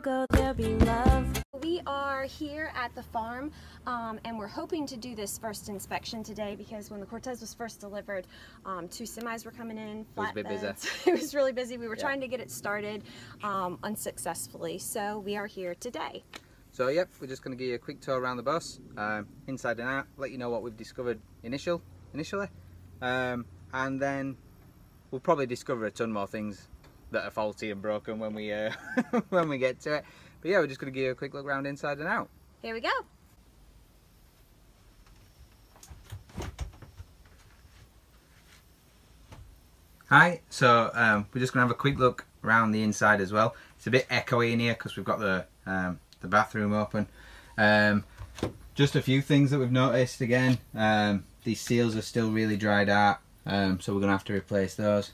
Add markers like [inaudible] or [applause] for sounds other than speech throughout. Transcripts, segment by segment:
go, there'll be love. We are here at the farm um, and we're hoping to do this first inspection today because when the Cortez was first delivered, um, two semis were coming in, flatbeds. It, [laughs] it was really busy. We were yeah. trying to get it started um, unsuccessfully, so we are here today. So yep, we're just going to give you a quick tour around the bus, um, inside and out, let you know what we've discovered initial, initially, um, and then we'll probably discover a ton more things that are faulty and broken when we uh, [laughs] when we get to it. But yeah, we're just going to give you a quick look around inside and out. Here we go. Hi, so um, we're just going to have a quick look around the inside as well. It's a bit echoey in here because we've got the um, the bathroom open. Um, just a few things that we've noticed again. Um, these seals are still really dried out, um, so we're going to have to replace those.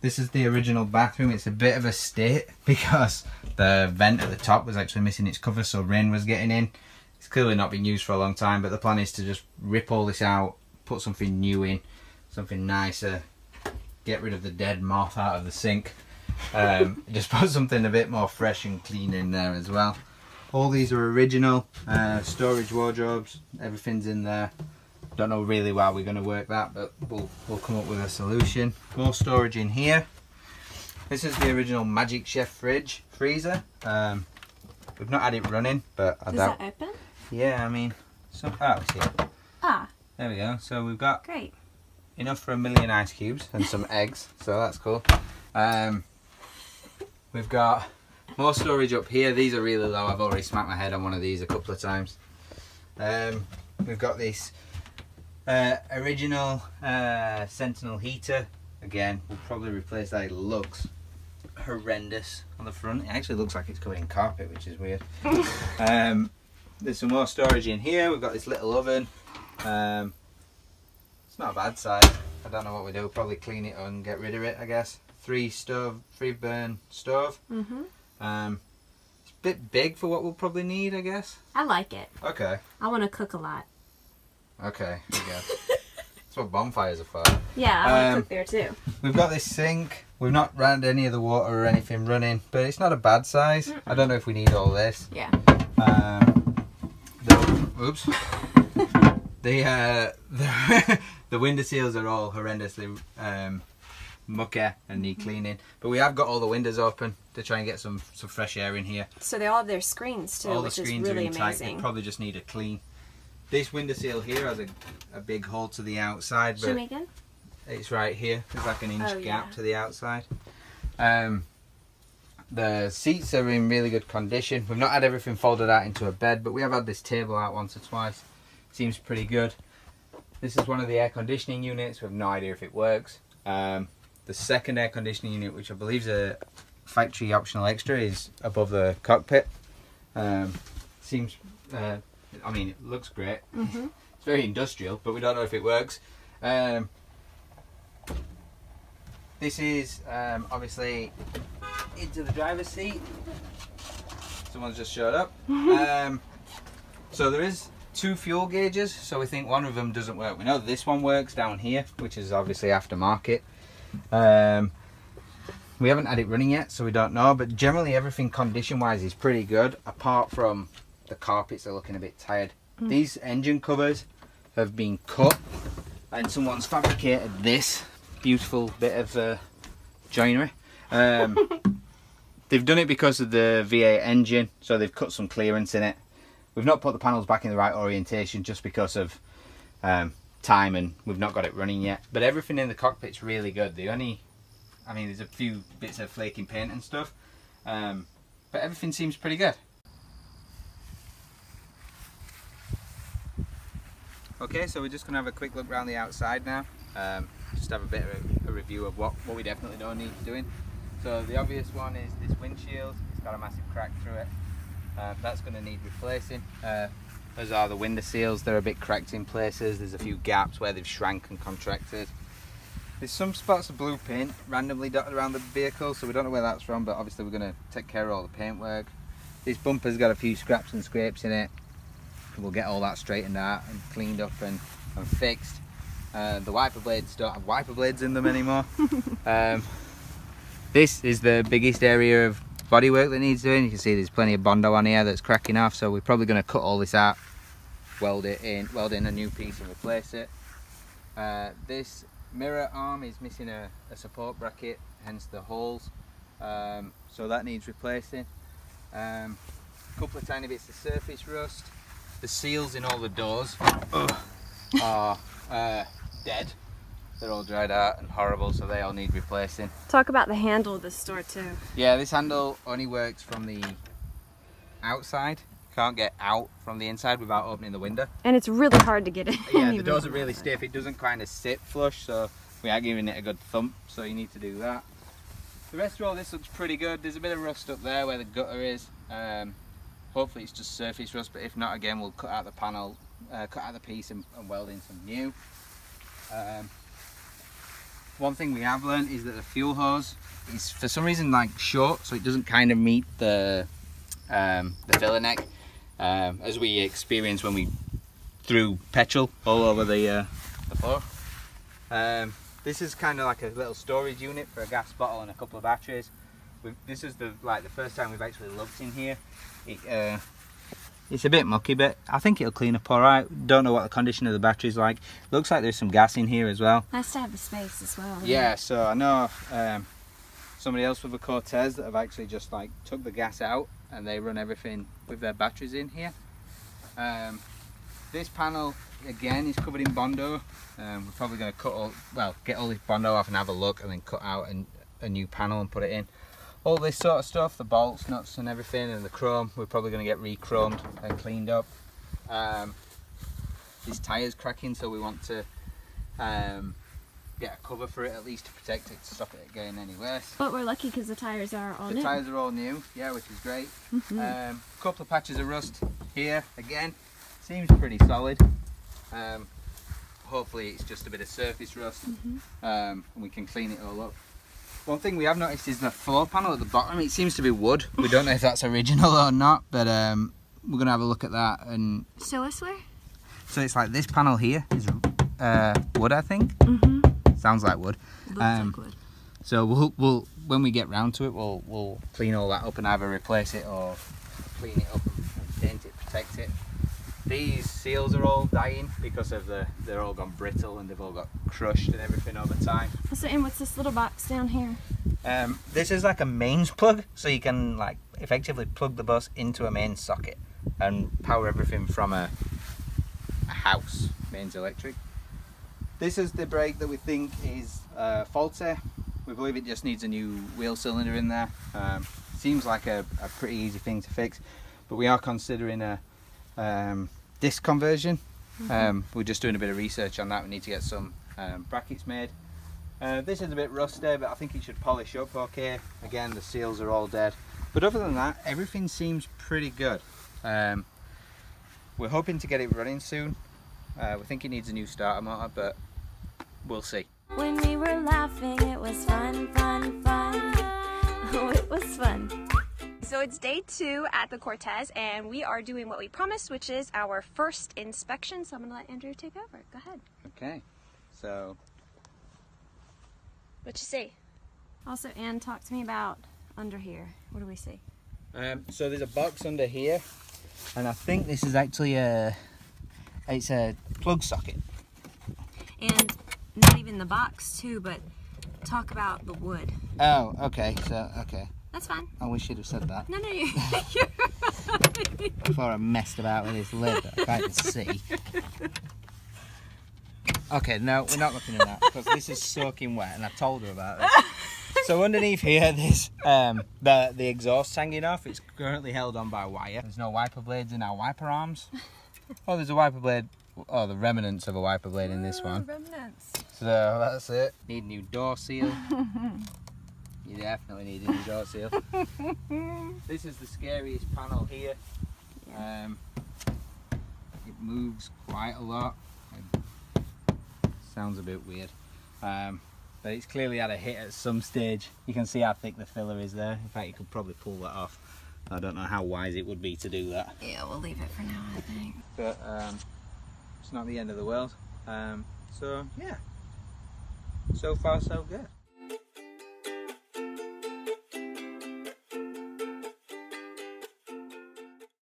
This is the original bathroom. It's a bit of a state [laughs] because the vent at the top was actually missing its cover, so rain was getting in. It's clearly not been used for a long time, but the plan is to just rip all this out, put something new in, something nicer, get rid of the dead moth out of the sink. Um, [laughs] just put something a bit more fresh and clean in there as well. All these are original uh, storage wardrobes. Everything's in there. Don't know really why we're going to work that, but we'll we'll come up with a solution. More storage in here. This is the original Magic Chef fridge freezer. Um, we've not had it running, but I Does doubt. that open? Yeah, I mean, some. Oh, it's here. Ah, There we go. So we've got great. enough for a million ice cubes and some [laughs] eggs, so that's cool. Um, we've got more storage up here. These are really low. I've already smacked my head on one of these a couple of times. Um, we've got this uh, original uh, Sentinel heater. Again, we'll probably replace that. It looks horrendous on the front. It actually looks like it's covered in carpet, which is weird. [laughs] um, there's some more storage in here. We've got this little oven. Um, it's not a bad size. I don't know what we do. Probably clean it and get rid of it. I guess three stove, three burn stove. Mm-hmm. Um, it's a bit big for what we'll probably need. I guess. I like it. Okay. I want to cook a lot. Okay. Here we go. [laughs] That's what bonfires are for. Yeah, I want to Um, cook there too. We've got this sink. We've not ran any of the water or anything running, but it's not a bad size. I don't know if we need all this. Yeah. Um, the, oops. [laughs] the, uh, the [laughs] the window seals are all horrendously um, mucky and need cleaning, but we have got all the windows open to try and get some some fresh air in here. So they all have their screens too, all the which is screens really are in tight. They probably just need a clean. This window seal here has a, a big hole to the outside, Show me again. it's right here. There's like an inch Oh, gap yeah. to the outside. Um, the seats are in really good condition. We've not had everything folded out into a bed, but we have had this table out once or twice. Seems pretty good. This is one of the air conditioning units. We have no idea if it works. Um, the second air conditioning unit, which I believe is a factory optional extra, is above the cockpit. Um, seems, uh, I mean, it looks great. Mm-hmm. It's very industrial, but we don't know if it works. Um, this is um, obviously into the driver's seat. Someone's just showed up. [laughs] Um, so there is two fuel gauges, so we think one of them doesn't work. We know this one works down here, which is obviously aftermarket. Um, we haven't had it running yet, so we don't know. But generally, everything condition-wise is pretty good, apart from the carpets are looking a bit tired. These engine covers have been cut, and someone's fabricated this beautiful bit of uh, joinery. Um, [laughs] they've done it because of the V8 engine, so they've cut some clearance in it. We've not put the panels back in the right orientation just because of um, time, and we've not got it running yet. But everything in the cockpit's really good. The only, I mean, there's a few bits of flaking paint and stuff, um, but everything seems pretty good. Okay, so we're just going to have a quick look around the outside now. Um, just have a bit of a, a review of what, what we definitely don't need doing. So the obvious one is this windshield. It's got a massive crack through it. Uh, that's going to need replacing. Uh, as are the window seals. They're a bit cracked in places. There's a few gaps where they've shrank and contracted. There's some spots of blue paint randomly dotted around the vehicle, so we don't know where that's from, but obviously we're going to take care of all the paintwork. This bumper's got a few scraps and scrapes in it. We'll get all that straightened out and cleaned up and, and fixed. Uh, the wiper blades don't have wiper blades in them anymore. [laughs] um, this is the biggest area of bodywork that needs doing. You can see there's plenty of Bondo on here that's cracking off, so we're probably going to cut all this out, weld it in, weld in a new piece and replace it. Uh, this mirror arm is missing a, a, support bracket, hence the holes, um, so that needs replacing. Um, a couple of tiny bits of surface rust. The seals in all the doors are uh, dead. They're all dried out and horrible, so they all need replacing. Talk about the handle of this door too. Yeah, this handle only works from the outside. Can't get out from the inside without opening the window. And it's really hard to get in. Yeah, [laughs] the doors are really stiff. It doesn't kind of sit flush, so we are giving it a good thump, so you need to do that. The rest of all this looks pretty good. There's a bit of rust up there where the gutter is. Um, hopefully it's just surface rust, but if not, again, we'll cut out the panel, uh, cut out the piece and, and weld in some new. Um, one thing we have learned is that the fuel hose is for some reason like short so it doesn't kind of meet the um, the filler neck um, as we experienced when we threw petrol all over the, uh, the floor. Um, this is kind of like a little storage unit for a gas bottle and a couple of batteries. We've, this is the like the first time we've actually looked in here. It, uh, it's a bit mucky, but I think it'll clean up all right. Don't know what the condition of the battery's like. Looks like there's some gas in here as well. Nice to have the space as well. Yeah, so I know um, somebody else with a Cortez that have actually just like took the gas out and they run everything with their batteries in here. Um, this panel again is covered in Bondo. Um, we're probably going to cut all, well, get all this Bondo off and have a look and then cut out an, a new panel and put it in all this sort of stuff, the bolts, nuts and everything and the chrome, we're probably going to get re-chromed and cleaned up. Um, this tyre's cracking so we want to um, get a cover for it at least to protect it to stop it going any worse. But we're lucky because the tyres are all the new. The tyres are all new, yeah, which is great. A mm -hmm. um, couple of patches of rust here, again, seems pretty solid. Um, hopefully it's just a bit of surface rust mm -hmm. and we can clean it all up. One thing we have noticed is the floor panel at the bottom. It seems to be wood. We don't know if that's original or not, but um, we're gonna have a look at that and. Show us where. So it's like this panel here is uh, wood, I think. Mm -hmm. Sounds like wood. Looks um, like wood. So we'll, we'll when we get round to it, we'll we'll clean all that up and either replace it or clean it up and paint it, protect it. These seals are all dying because of the, they're all gone brittle and they've all got crushed and everything over time. So, and what's this little box down here? Um, this is like a mains plug, so you can like effectively plug the bus into a main socket and power everything from a, a house, mains electric. This is the brake that we think is uh, faulty. We believe it just needs a new wheel cylinder in there. Um, seems like a, a, pretty easy thing to fix, but we are considering a um, disc conversion. Mm -hmm. um, we're just doing a bit of research on that. We need to get some um, brackets made. Uh, this is a bit rusty, but I think it should polish up okay. Again, the seals are all dead. But other than that, everything seems pretty good. Um, we're hoping to get it running soon. Uh, we think it needs a new starter motor, but we'll see. So it's day two at the Cortez and we are doing what we promised, which is our first inspection. So I'm gonna let Andrew take over. Go ahead. Okay, so. What you see? Also, Anne, talk to me about under here. What do we see? Um, so there's a box under here and I think this is actually a, it's a plug socket. And not even the box too, but talk about the wood. Oh, okay, so, okay. That's fine. I wish you'd have said that. No, no, you. [laughs] [laughs] Before I messed about with this lid I can't see. Okay, no, we're not looking at that because this is soaking wet, and I told her about it. So underneath here, there's um, the the exhaust hanging off. It's currently held on by wire. There's no wiper blades in our wiper arms. Oh, there's a wiper blade. Oh, the remnants of a wiper blade in this one. remnants. So that's it. Need new door seal. [laughs] You definitely need a new door seal. this is the scariest panel here. Um, it moves quite a lot. Sounds a bit weird. Um, but it's clearly had a hit at some stage. You can see how thick the filler is there. In fact, you could probably pull that off. I don't know how wise it would be to do that. Yeah, we'll leave it for now, I think. But um, it's not the end of the world. Um, so, yeah. So far, so good.